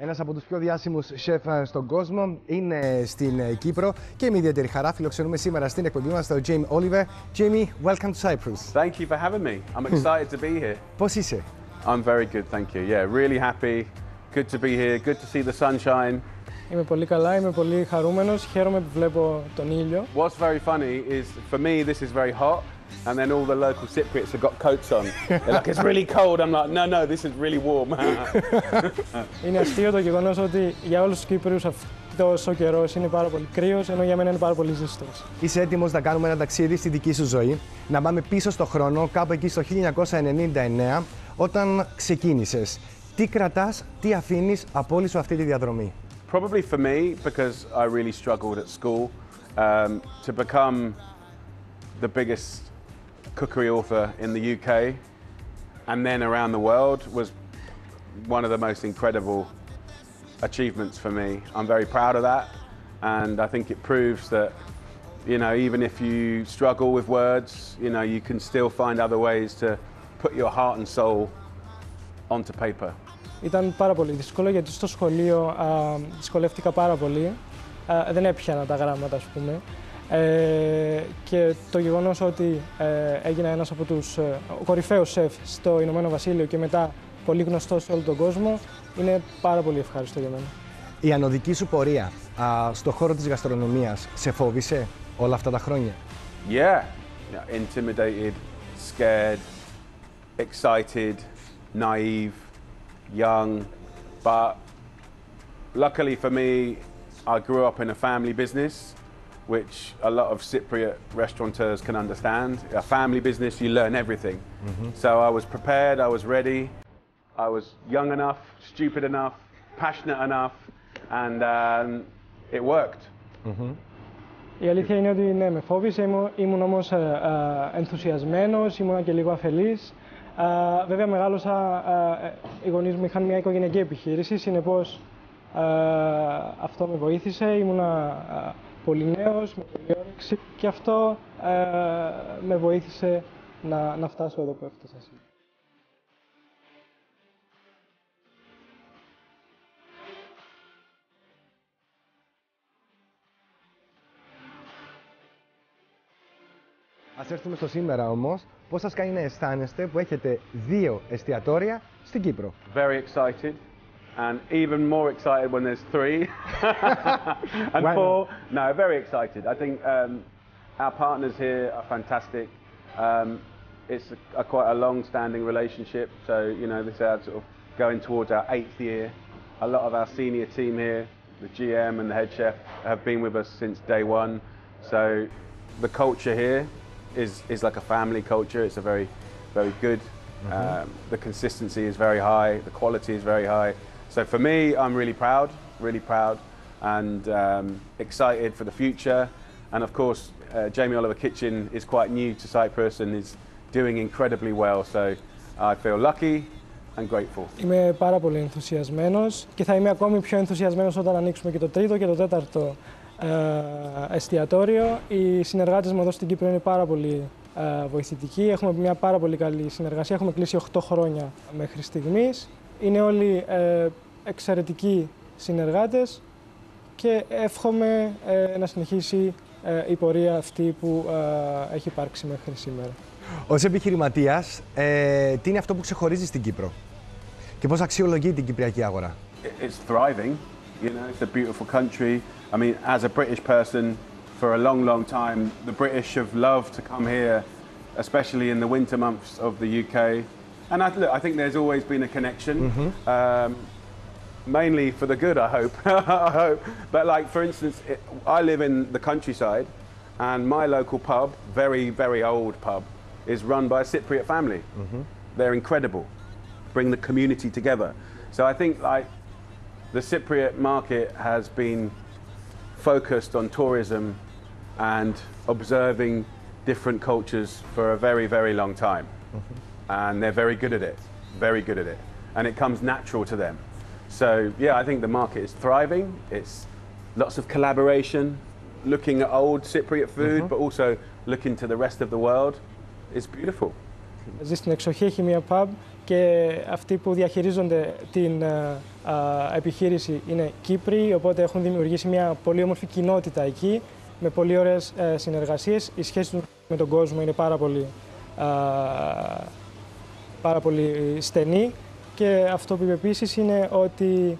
Ένας από τους πιο διάσημους σεφ ε, στον κόσμο είναι στην ε, Κύπρο και με ιδιαίτερη χαρά φιλοξενούμε σήμερα στην εκπομπή μας τον Jamie Oliver. Jamie, welcome to Cyprus. Thank you for having me. I'm excited to be here. Πώς είσαι; I'm very good, thank you. Yeah, really happy. Good to be here. Good to see the sunshine. Είμαι πολύ καλά, είμαι πολύ χαρούμενος, χαίρομαι που βλέπω τον ήλιο. What's very funny is for me this is very hot, and then all the local Cypriots have got coats on. They're like, it's really cold. I'm like, no, no, this is really warm. Είναι αστείο το γεγονός ότι για όλους τους Κύπριους αυτός ο καιρός είναι πάρα πολύ κρύος, ενώ για μένα είναι πάρα πολύ ζεστός. Είσαι έτοιμος να κάνουμε ένα ταξίδι στη δική σου ζωή, να πάμε πίσω στο χρόνο, κάπου εκεί στο 1999, όταν ξεκίνησες. Τι κρατάς, τι αφήνεις από όλη σου αυτή τη διαδρομή; Probably for me, because I really struggled at school, um, to become the biggest cookery author in the UK and then around the world was one of the most incredible achievements for me. I'm very proud of that, and I think it proves that, you know, even if you struggle with words, you know, you can still find other ways to put your heart and soul onto paper. Ήταν πάρα πολύ δύσκολο γιατί στο σχολείο α, δυσκολεύτηκα πάρα πολύ. Α, δεν έπιανα τα γράμματα, ας πούμε. Ε, και το γεγονός ότι ε, έγινα ένας από τους ε, ο κορυφαίος σεφ στο Ηνωμένο Βασίλειο και μετά πολύ γνωστός σε όλο τον κόσμο είναι πάρα πολύ ευχάριστο για μένα. Η ανωδική σου πορεία α, στο χώρο της γαστρονομίας σε φόβησε όλα αυτά τα χρόνια; Yeah, yeah, intimidated, scared, excited, naive, young, but luckily for me, I grew up in a family business, which a lot of Cypriot restaurateurs can understand. A family business, you learn everything. So I was prepared, I was ready, I was young enough, stupid enough, passionate enough, and um, it worked. Η αλήθεια είναι ότι ναι, με φόβησε, ήμουν, ήμουν όμως ε, ε, ενθουσιασμένος, ήμουν και λίγο αφελής. Ε, βέβαια μεγάλωσα, ε, οι γονείς μου είχαν μια οικογενειακή επιχείρηση, συνεπώς ε, αυτό με βοήθησε, ήμουν πολύ νέος, με πολύ όρεξη και αυτό ε, με βοήθησε να, να φτάσω εδώ που έφτασα σήμερα. Ας έρθουμε στο σήμερα όμως. Πώς σας κάνει να αισθάνεστε που έχετε δύο εστιατόρια στην Κύπρο; Very excited, and even more excited when there's three and four. No, very excited. I think um, our partners here are fantastic. Um, it's a, a quite a long-standing relationship, so you know this is our sort of going towards our eighth year. A lot of our senior team here, the GM and the head chef, have been with us since day one. So the culture here is is like a family culture. It's a very, very good. Um, the consistency is very high. The quality is very high. So for me, I'm really proud, really proud, and um, excited for the future. And of course, uh, Jamie Oliver Kitchen is quite new to Cyprus and is doing incredibly well. So I feel lucky and grateful. Είμαι πάρα πολύ ενθουσιασμένος και θα είμαι ακόμη πιο ενθουσιασμένος όταν ανοίξουμε και το τρίτο και το τέταρτο ε, εστιατόριο. Οι συνεργάτες μου εδώ στην Κύπρο είναι πάρα πολύ ε, βοηθητικοί. Έχουμε μια πάρα πολύ καλή συνεργασία. Έχουμε κλείσει 8 χρόνια μέχρι στιγμής. Είναι όλοι ε, εξαιρετικοί συνεργάτες και εύχομαι ε, να συνεχίσει ε, η πορεία αυτή που ε, έχει υπάρξει μέχρι σήμερα. Ως επιχειρηματίας, ε, τι είναι αυτό που ξεχωρίζει στην Κύπρο και πώς αξιολογεί την κυπριακή αγορά; It- It's thriving, you know, it's a beautiful country. I mean, as a British person, for a long, long time, the British have loved to come here, especially in the winter months of the UK. And I, look, I think there's always been a connection, mm-hmm. um, mainly for the good, I hope. I hope. But like, for instance, it, I live in the countryside, and my local pub, very, very old pub, is run by a Cypriot family. Mm-hmm. They're incredible, bring the community together. So I think like the Cypriot market has been focused on tourism and observing different cultures for a very, very long time. Mm-hmm And they're very good at it, very good at it. And it comes natural to them. So, yeah, I think the market is thriving. It's lots of collaboration, looking at old Cypriot food, but also looking to the rest of the world. It's beautiful. Ζει στην εξοχή, έχει μία pub και αυτοί που διαχειρίζονται την ε, ε, επιχείρηση είναι Κύπροι, οπότε έχουν δημιουργήσει μια πολύ όμορφη κοινότητα εκεί με πολύ ωραίες ε, συνεργασίες. Η σχέση του με τον κόσμο είναι πάρα πολύ, πάρα πολύ στενή και αυτό που είπε επίσης είναι ότι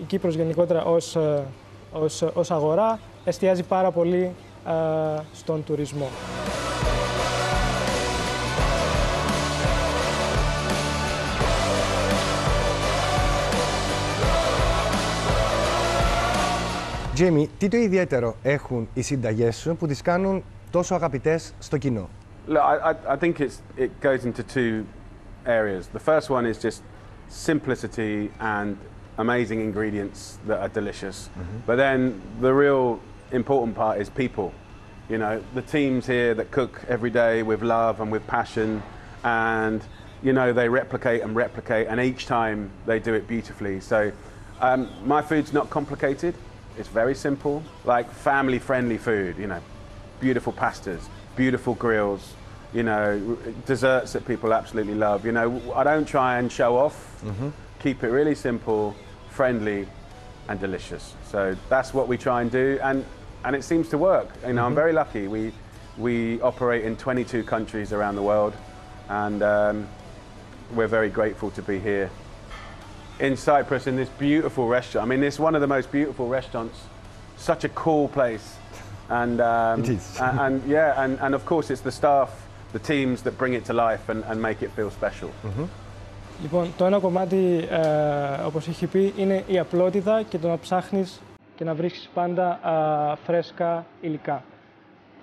η Κύπρος γενικότερα ως, ως, ως αγορά εστιάζει πάρα πολύ στον τουρισμό. Τζίμι, τι το ιδιαίτερο έχουν οι συνταγές σου που τις κάνουν τόσο αγαπητές στο κοινό; Look, I, I think it's, it goes into two areas. The first one is just simplicity and amazing ingredients that are delicious. Mm-hmm. But then the real important part is people. You know, the teams here that cook every day with love and with passion, and you know they replicate and replicate, and each time they do it beautifully. So um, my food's not complicated. It's very simple, like family friendly food, you know, beautiful pastas, beautiful grills, you know, desserts that people absolutely love. You know, I don't try and show off, mm-hmm. keep it really simple, friendly, and delicious. So that's what we try and do, and, and it seems to work. You know, mm-hmm. I'm very lucky. We, we operate in 22 countries around the world, and um, we're very grateful to be here in Cyprus in this beautiful restaurant. I mean, it's one of the most beautiful restaurants. Such a cool place. And, um, it is. and, and, yeah, and, and of course it's the staff, the teams that bring it to life and, and make it feel special. Mm-hmm. Λοιπόν, το ένα κομμάτι, ε, όπως έχει πει, είναι η απλότητα και το να ψάχνεις και να βρίσκεις πάντα ε, φρέσκα υλικά.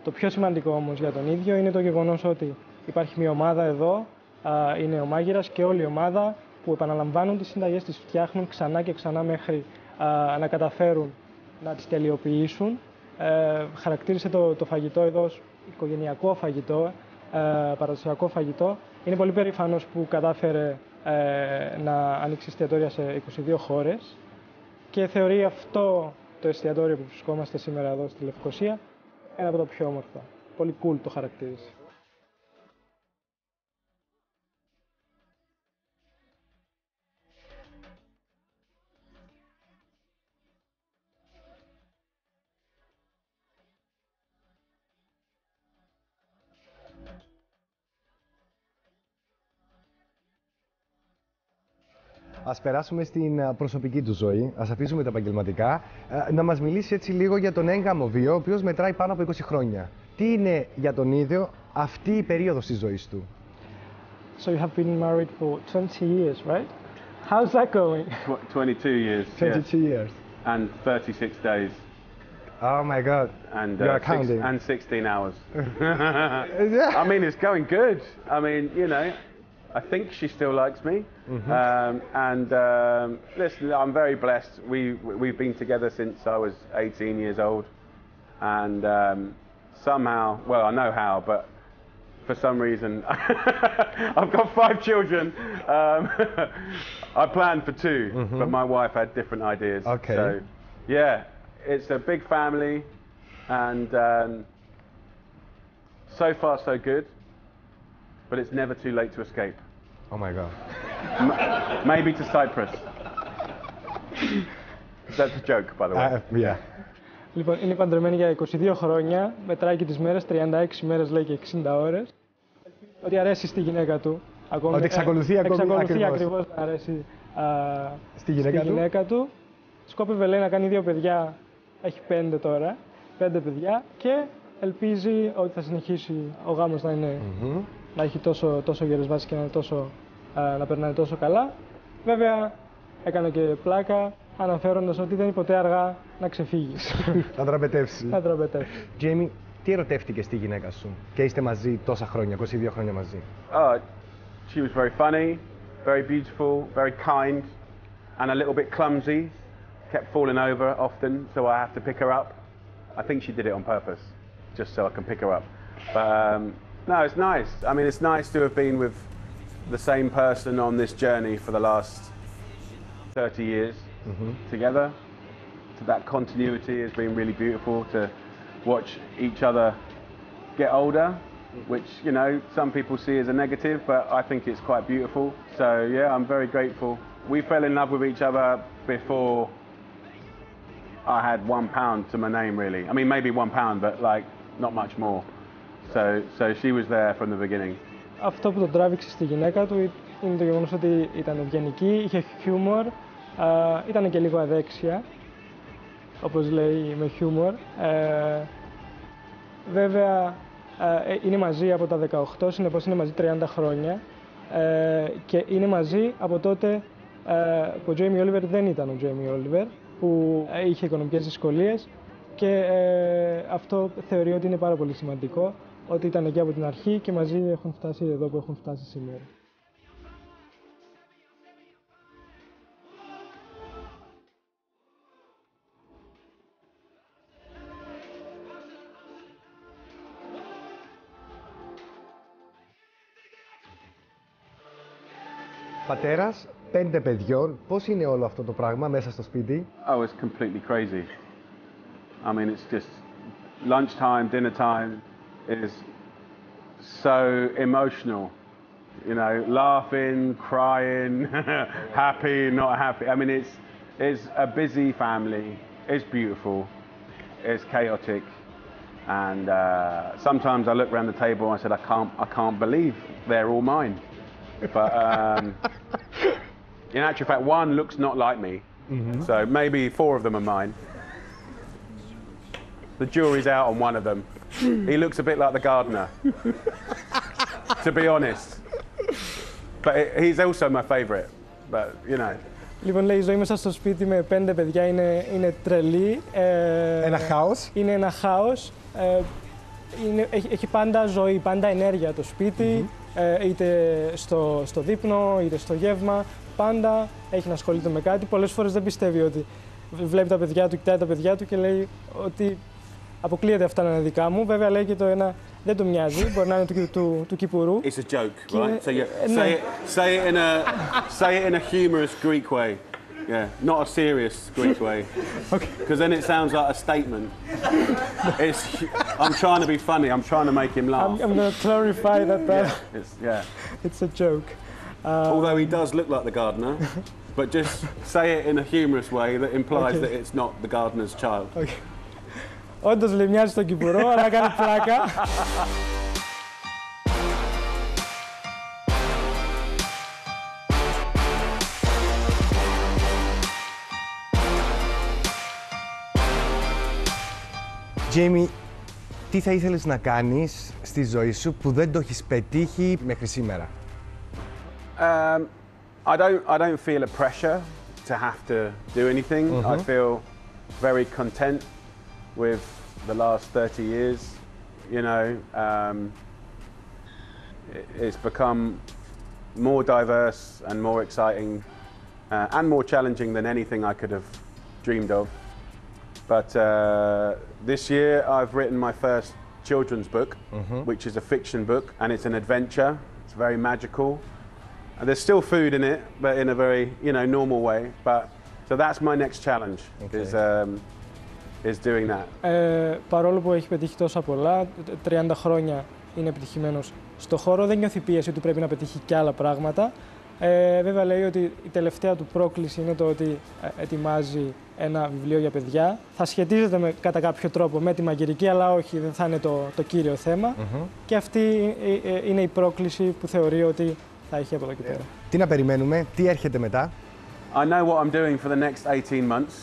Το πιο σημαντικό όμως για τον ίδιο είναι το γεγονός ότι υπάρχει μια ομάδα εδώ, ε, είναι ο Μάγειρας και όλη η ομάδα που επαναλαμβάνουν τις συνταγές, τις φτιάχνουν ξανά και ξανά μέχρι α, να καταφέρουν να τις τελειοποιήσουν. Ε, χαρακτήρισε το, το φαγητό εδώ ως οικογενειακό φαγητό, ε, παραδοσιακό φαγητό. Είναι πολύ περήφανος που κατάφερε ε, να ανοίξει εστιατόρια σε 22 χώρες και θεωρεί αυτό το εστιατόριο που βρισκόμαστε σήμερα εδώ στη Λευκοσία ένα από τα πιο όμορφα. Πολύ cool το χαρακτήρισε. Α περάσουμε στην ε, προσωπική του ζωή. Α αφήσουμε τα επαγγελματικά. Ε, να μας μιλήσει έτσι λίγο για τον έγκαμο βίο, ο οποίος μετράει πάνω από 20 χρόνια. Τι είναι για τον ίδιο αυτή η περίοδος της ζωής του; So you have been married for 20 years, right? How's that going? 22 years. 22 yes. years. And 36 days. Oh my God. And, you uh, are counting. Six, and 16 hours. I mean, it's going good. I mean, you know, I think she still likes me. Mm-hmm. Um, and um, listen, I'm very blessed. We, we've been together since I was 18 years old. And um, somehow, well, I know how, but for some reason, I've got five children. Um, I planned for 2 mm-hmm. but my wife had different ideas. Okay. So, yeah, it's a big family. And um, so far, so good but it's never too late to escape. Oh my God. M- maybe to Cyprus. That's a joke, by the way. Uh, yeah. Λοιπόν, είναι παντρεμένη για 22 χρόνια, μετράει και τις μέρες, 36 μέρες λέει και 60 ώρες. Ότι αρέσει στη γυναίκα του. Ακόμη, ότι εξακολουθεί, ε, ακόμη, εξακολουθεί ακριβώς. να αρέσει α, στη γυναίκα, στη γυναίκα του. του. Σκόπευε λέει να κάνει δύο παιδιά, έχει πέντε τώρα, πέντε παιδιά και ελπίζει ότι θα συνεχίσει ο γάμος να είναι mm-hmm να έχει τόσο, τόσο γερές βάσεις και να, τόσο, α, να περνάει τόσο καλά. Βέβαια, έκανε και πλάκα αναφέροντας ότι δεν είναι ποτέ αργά να ξεφύγεις. να δραπετεύσει. να δραπετεύσει. Τζέιμι, τι ερωτεύτηκες στη γυναίκα σου και είστε μαζί τόσα χρόνια, 22 χρόνια μαζί; Oh, she was very funny, very beautiful, very kind and a little bit clumsy. Kept falling over often, so I have to pick her up. I think she did it on purpose, just so I can pick her up. But um, No, it's nice. I mean, it's nice to have been with the same person on this journey for the last 30 years mm-hmm. together. So that continuity has been really beautiful to watch each other get older which you know some people see as a negative, but I think it's quite beautiful. So yeah, I'm very grateful. We fell in love with each other before I had one pound to my name, really. I mean, maybe one pound, but like not much more. So so she was there from the beginning. Αυτό που τον τράβηξε στη γυναίκα του είναι το γεγονός ότι ήταν ευγενική, είχε χιούμορ, ήταν και λίγο αδέξια, όπως λέει με χιούμορ. Ε, βέβαια, ε, είναι μαζί από τα 18, συνεπώς είναι μαζί 30 χρόνια ε, και είναι μαζί από τότε ε, που ο Jamie Oliver δεν ήταν ο Jamie Oliver, που είχε οικονομικές δυσκολίες και ε, αυτό θεωρεί ότι είναι πάρα πολύ σημαντικό, ότι ήταν εκεί από την αρχή και μαζί έχουν φτάσει εδώ που έχουν φτάσει σήμερα. Πατέρας πέντε παιδιών, πώς είναι όλο αυτό το πράγμα μέσα στο σπίτι; Oh, it's completely crazy. I mean, it's just lunchtime, dinner time is so emotional. You know, laughing, crying, happy, not happy. I mean, it's it's a busy family. It's beautiful. It's chaotic, and uh, sometimes I look around the table and I said, I can't, I can't believe they're all mine. But um, in actual fact, one looks not like me. So maybe four of them are mine. The jury's out on one of them. he looks a bit like the gardener, to be honest. But he- he's also my favourite. But you know, Λοιπόν, λέει η ζωή μέσα στο σπίτι με πέντε παιδιά είναι, είναι τρελή. Ε, Ένα χάος. Είναι ένα χάος. Ε, είναι, έχει, έχει πάντα ζωή, πάντα ενέργεια το σπιτι ε, είτε στο, στο δείπνο, είτε στο γεύμα. Πάντα έχει να ασχολείται με κάτι. Πολλές φορές δεν πιστεύει ότι βλέπει τα παιδιά του, κοιτάει τα παιδιά του και λέει ότι αποκλείεται αυτά να είναι δικά μου. Βέβαια λέει και το ένα δεν του μοιάζει, μπορεί να είναι του, του, του κυπουρού. it's a joke, Yeah, right? So you uh, no. say it, say it in a say it in a humorous Greek way. Yeah, not a serious Greek way. Because then it sounds like a statement. it's, I'm trying to be funny. I'm trying to make him laugh. I'm, I'm going to clarify that uh, yeah, it's, yeah. it's a joke. Although he does look like the gardener, but just say it in a humorous way that implies Okay. that it's not the gardener's child. Όντως λέει μοιάζει στον κυπουρό, αλλά κάνει πλάκα. Jamie, τι θα ήθελες να κάνεις στη ζωή σου που δεν το έχεις πετύχει μέχρι σήμερα; Um, I don't. I don't feel a pressure to have to do anything. I feel very content with the last 30 years. You know, um, it's become more diverse and more exciting uh, and more challenging than anything I could have dreamed of. But uh, this year, I've written my first children's book, which is a fiction book, and it's an adventure. It's very magical. And there's still food in it, but in a very you know normal way. But so that's my next challenge is um, is doing that; Ε, παρόλο που έχει πετύχει τόσα πολλά, τ- 30 χρόνια είναι επιτυχημένος στο χώρο, δεν νιώθει πίεση ότι πρέπει να πετύχει και άλλα πράγματα. Ε, βέβαια λέει ότι η τελευταία του πρόκληση είναι το ότι ε, ετοιμάζει ένα βιβλίο για παιδιά. Θα σχετίζεται με, κατά κάποιο τρόπο με τη μαγειρική, αλλά όχι, δεν θα είναι το, το κύριο θέμα. Και αυτή ε, ε, είναι η πρόκληση που θεωρεί ότι θα έχει από εδώ και πέρα. Τι να περιμένουμε, τι έρχεται μετά; I know what I'm doing for the next 18 months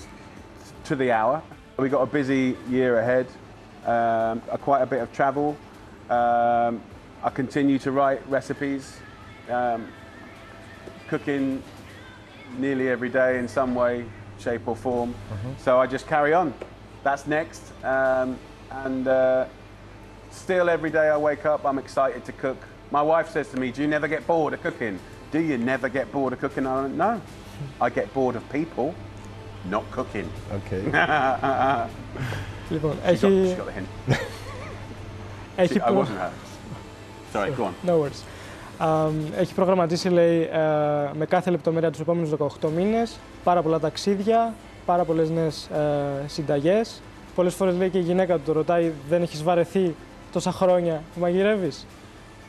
to the hour. We've got a busy year ahead, um, a, quite a bit of travel. Um, I continue to write recipes, um, cooking nearly every day in some way, shape, or form. So I just carry on. That's next. Um, and uh, still, every day I wake up, I'm excited to cook. My wife says to me, Do you never get bored of cooking? Do you never get bored of cooking? I went, No. I get bored of people, not cooking. Okay. Λοιπόν, She got, she έχει, got the hint. έχει, She- I προ- wasn't her. Sorry, go on. No worries. Α, έχει προγραμματίσει, λέει, ε, με κάθε λεπτομέρεια τους επόμενους 18 μήνες, πάρα πολλά ταξίδια, πάρα πολλές νέες ε, συνταγές. Πολλές φορές, λέει, και η γυναίκα του το ρωτάει, δεν έχεις βαρεθεί τόσα χρόνια που μαγειρεύεις;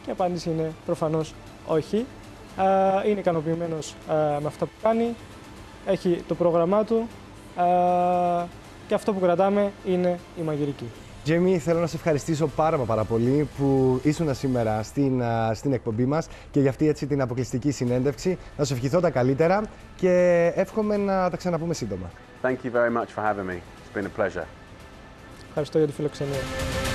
Και η απάντηση είναι προφανώς όχι. Ε, είναι ικανοποιημένος με αυτά που κάνει, έχει το πρόγραμμά του ε, και αυτό που κρατάμε είναι η μαγειρική. Τζέμι, θέλω να σε ευχαριστήσω πάρα πάρα πολύ που ήσουν σήμερα στην, στην εκπομπή μας και για αυτή έτσι την αποκλειστική συνέντευξη. Να σου ευχηθώ τα καλύτερα και εύχομαι να τα ξαναπούμε σύντομα. Thank you very much for having me. It's been a pleasure. Ευχαριστώ για τη φιλοξενία.